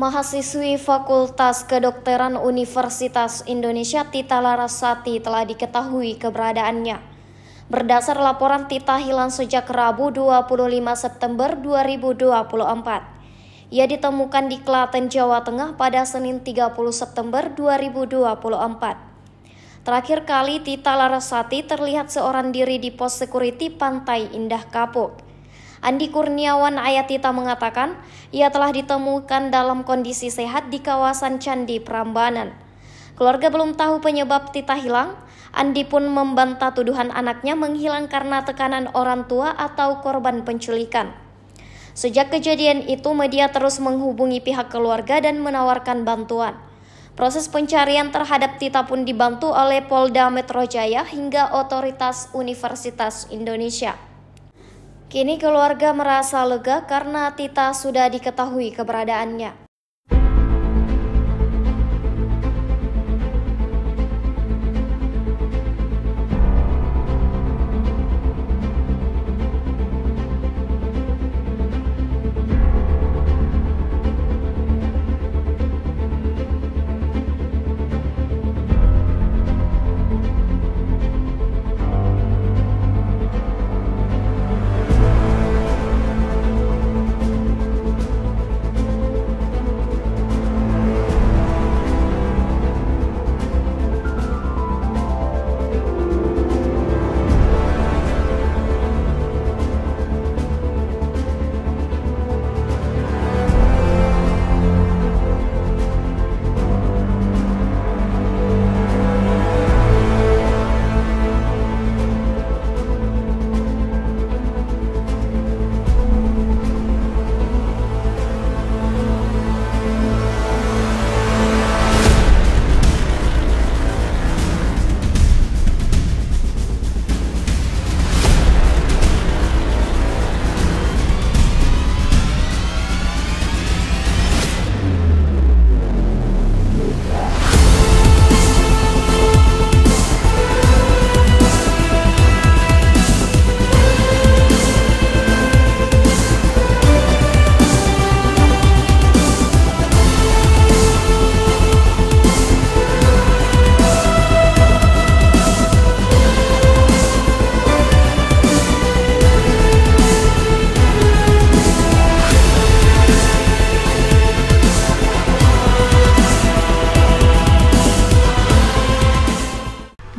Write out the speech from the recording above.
Mahasiswi Fakultas Kedokteran Universitas Indonesia Tita Larasati telah diketahui keberadaannya. Berdasar laporan Tita hilang sejak Rabu 25 September 2024. Ia ditemukan di Klaten, Jawa Tengah pada Senin 30 September 2024. Terakhir kali Tita Larasati terlihat seorang diri di pos security Pantai Indah Kapuk. Andi Kurniawan Ayatita mengatakan ia telah ditemukan dalam kondisi sehat di kawasan Candi Prambanan. Keluarga belum tahu penyebab Tita hilang. Andi pun membantah tuduhan anaknya menghilang karena tekanan orang tua atau korban penculikan. Sejak kejadian itu, media terus menghubungi pihak keluarga dan menawarkan bantuan. Proses pencarian terhadap Tita pun dibantu oleh Polda Metro Jaya hingga otoritas Universitas Indonesia. Kini keluarga merasa lega karena Tita sudah diketahui keberadaannya.